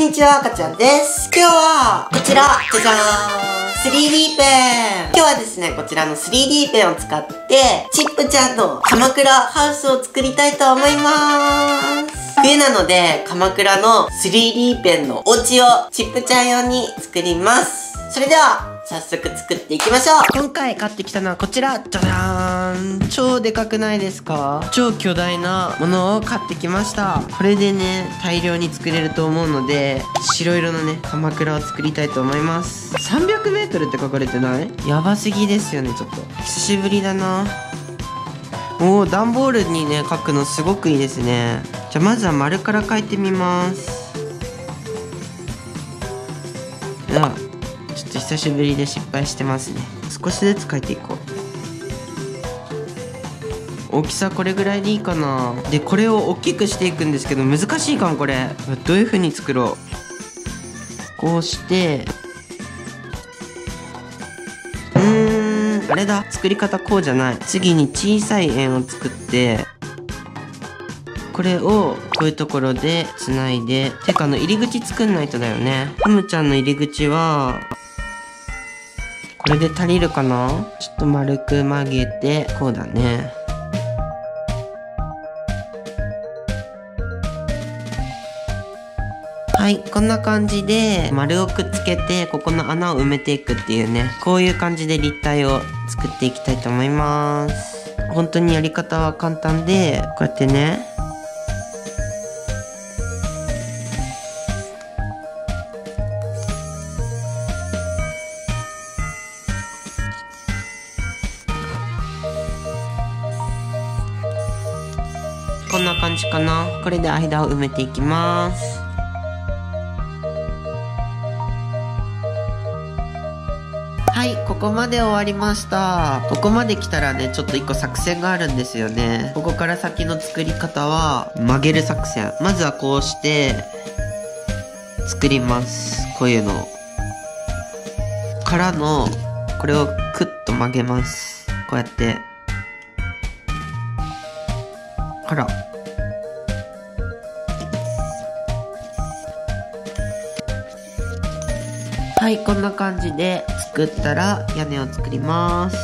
んにちは、かちゃんです。今日は、こちら、じゃじゃーん !3D ペン今日はですね、こちらの 3D ペンを使って、チップちゃんの鎌倉ハウスを作りたいと思います。冬なので、鎌倉の 3D ペンのお家をチップちゃん用に作ります。それでは、早速作っていきましょう。今回買ってきたのはこちら。じゃじゃーん。超でかくないですか？超巨大なものを買ってきました。これでね大量に作れると思うので白色のね鎌倉を作りたいと思います。300m って書かれてない？やばすぎですよねちょっと。久しぶりだな。おお段ボールにね書くのすごくいいですね。じゃあまずは丸から書いてみます。久しぶりで失敗してますね。少しずつ書いていこう。大きさこれぐらいでいいかな。でこれを大きくしていくんですけど難しいかもこれ。どういう風に作ろう。こうして。うん。あれだ。作り方こうじゃない。次に小さい円を作って。これをこういうところでつないで。てかあの入り口作んないとだよね。ハムちゃんの入り口はこれで足りるかな？ちょっと丸く曲げてこうだね。はい、こんな感じで丸をくっつけてここの穴を埋めていくっていうね。こういう感じで立体を作っていきたいと思います。本当にやり方は簡単でこうやってねこんな感じかなこれで間を埋めていきますはい、ここまで終わりました。ここまで来たらね、ちょっと一個作戦があるんですよね。ここから先の作り方は、曲げる作戦。まずはこうして、作ります。こういうの。からの、これをクッと曲げます。こうやって。ほら。はい、こんな感じで作ったら屋根を作ります。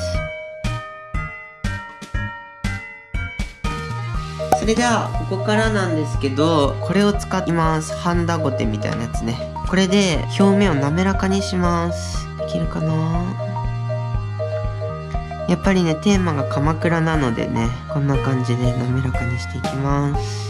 それでは、ここからなんですけど、これを使います。ハンダゴテみたいなやつね。これで表面を滑らかにします。できるかな？やっぱりね、テーマが鎌倉なのでね、こんな感じで滑らかにしていきます。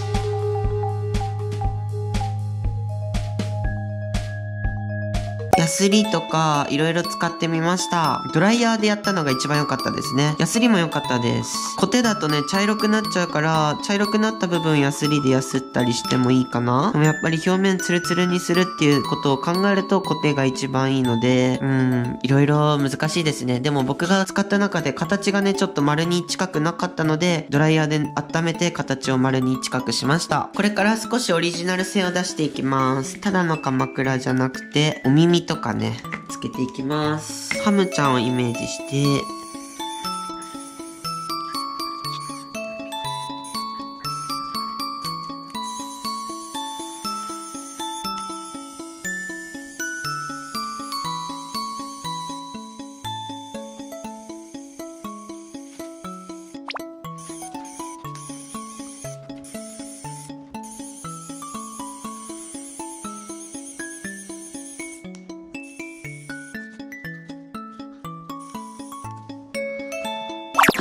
ヤスリとかいろいろ使ってみました。ドライヤーでやったのが一番良かったですね。ヤスリも良かったです。コテだとね、茶色くなっちゃうから、茶色くなった部分ヤスリでヤスったりしてもいいかな。でもやっぱり表面ツルツルにするっていうことを考えるとコテが一番いいので、うん、いろいろ難しいですね。でも僕が使った中で形がね、ちょっと丸に近くなかったので、ドライヤーで温めて形を丸に近くしました。これから少しオリジナル性を出していきます。ただの鎌倉じゃなくて、お耳ととかね、つけていきます。ハムちゃんをイメージして、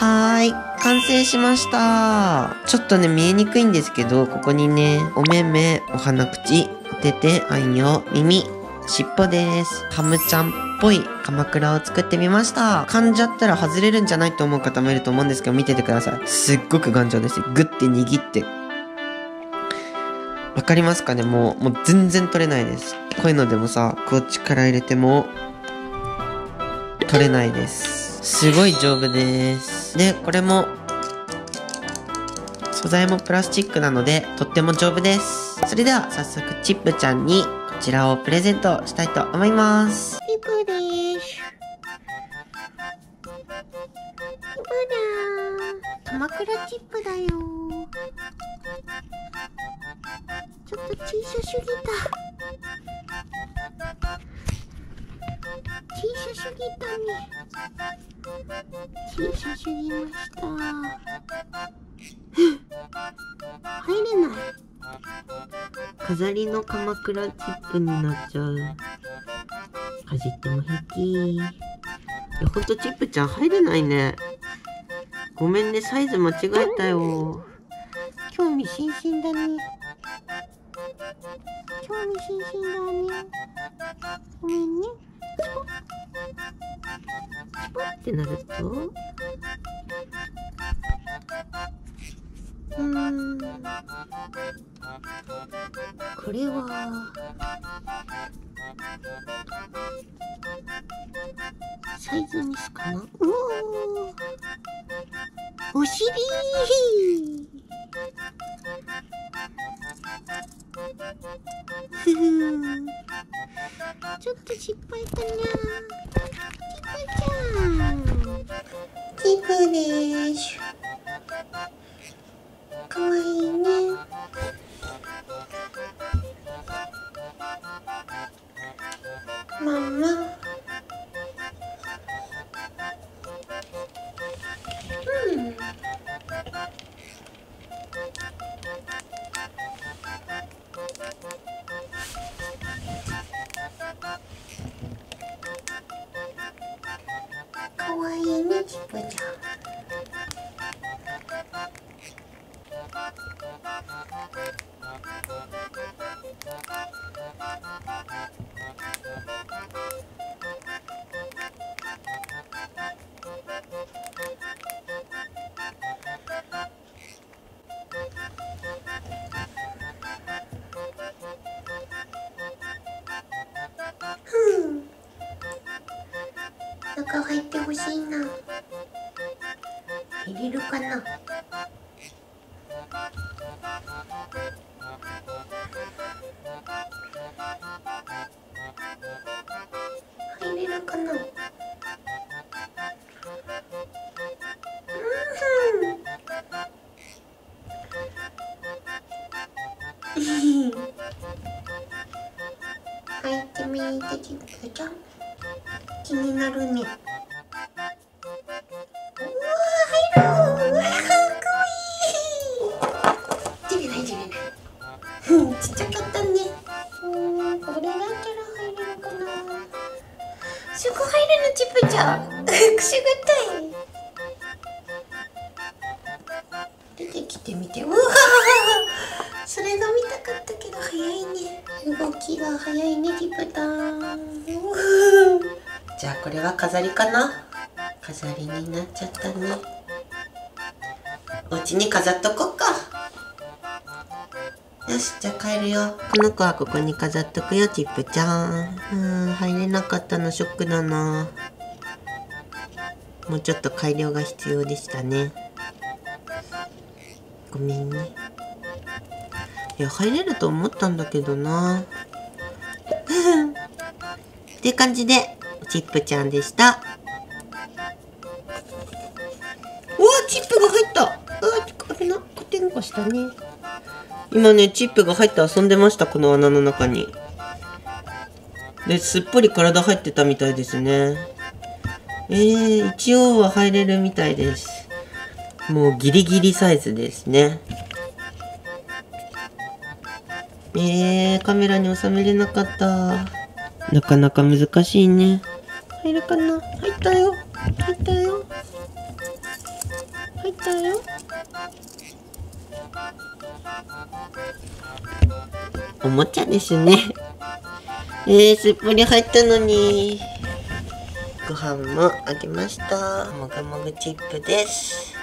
はーい。完成しました。ちょっとね、見えにくいんですけど、ここにね、お目目、お鼻口、お手手、あんよ、耳、尻尾です。ハムちゃんっぽい鎌倉を作ってみました。噛んじゃったら外れるんじゃないと思う方もいると思うんですけど、見ててください。すっごく頑丈です。グッて握って。わかりますかね？もう、もう全然取れないです。こういうのでもさ、こう力入れても、取れないです。すごい丈夫です。ね、これも、素材もプラスチックなので、とっても丈夫です。それでは、早速、チップちゃんに、こちらをプレゼントしたいと思います。チップです。チップだ鎌倉チップだよちょっと小さすぎた小さすぎたねました。入れない。飾りの鎌倉チップになっちゃう。かじっても平気。いやほんとチップちゃん入れないね。ごめんねサイズ間違えたよ。興味津々だね。興味津々だね。ごめんね。ポチポってなると。うん。これは。サイズミスかな。うおお尻。ふふちょっと失敗かな。チプです。かわいいね中入ってほしいな。入れるかな。入れるかな。うん。入ってみてちぷちゃん。気になるね。くすぐったい出てきてみてうわそれが見たかったけど早いね。動きが早いねチップタン。じゃあこれは飾りかな。飾りになっちゃったね。お家に飾っとこっか。よしじゃあ帰るよ。この子はここに飾っとくよチップちゃん。うん入れなかったのショックだな。もうちょっと改良が必要でしたね。ごめんね。いや入れると思ったんだけどな。っていう感じでチップちゃんでした。うわチップが入った。うわ危なコテンコしたね。今ねチップが入って遊んでましたこの穴の中に。ですっぽり体入ってたみたいですね。えー、一応は入れるみたいです。もうギリギリサイズですね。えー、カメラに収めれなかった。なかなか難しいね。入るかな？入ったよ。入ったよ。入ったよ。おもちゃですね。えー、すっぽり入ったのにご飯もあげました。もぐもぐチップです。